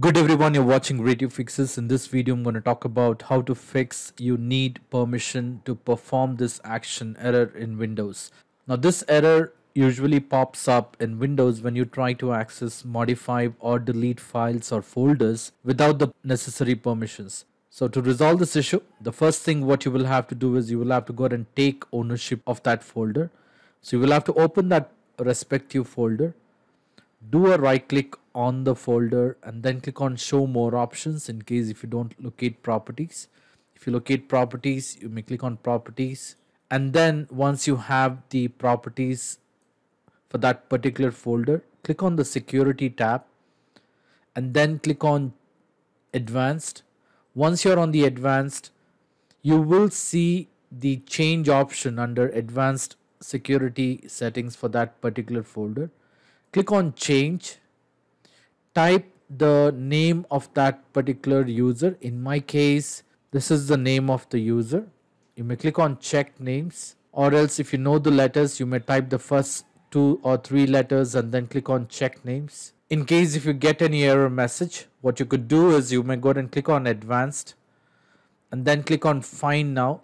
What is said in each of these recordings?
Good everyone, you're watching Ray Tube Fixes. In this video, I'm going to talk about how to fix you need permission to perform this action error in Windows. Now this error usually pops up in Windows when you try to access, modify or delete files or folders without the necessary permissions. So to resolve this issue, the first thing what you will have to do is you will have to go ahead and take ownership of that folder. So you will have to open that respective folder do a right click on the folder and then click on show more options in case if you don't locate properties. If you locate properties you may click on properties. And then once you have the properties for that particular folder click on the security tab and then click on advanced. Once you're on the advanced you will see the change option under advanced security settings for that particular folder. Click on change type the name of that particular user. In my case this is the name of the user. You may click on check names or else if you know the letters you may type the first two or three letters and then click on check names. In case if you get any error message what you could do is you may go and click on advanced and then click on find now.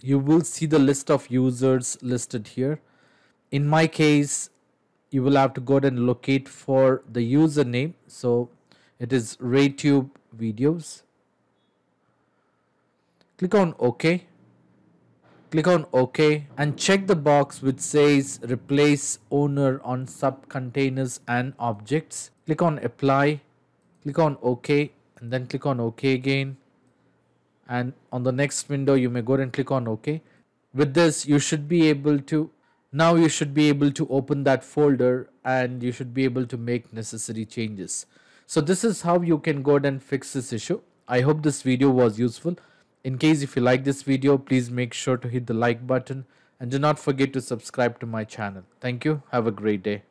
You will see the list of users listed here. In my case you will have to go and locate for the username. So it is RayTube videos. Click on OK. Click on OK and check the box which says replace owner on subcontainers and objects. Click on apply. Click on OK and then click on OK again. And on the next window you may go and click on OK. With this you should be able to now you should be able to open that folder and you should be able to make necessary changes. So this is how you can go ahead and fix this issue. I hope this video was useful. In case if you like this video, please make sure to hit the like button and do not forget to subscribe to my channel. Thank you. Have a great day.